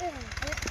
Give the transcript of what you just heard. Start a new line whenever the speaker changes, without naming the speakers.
Ugh.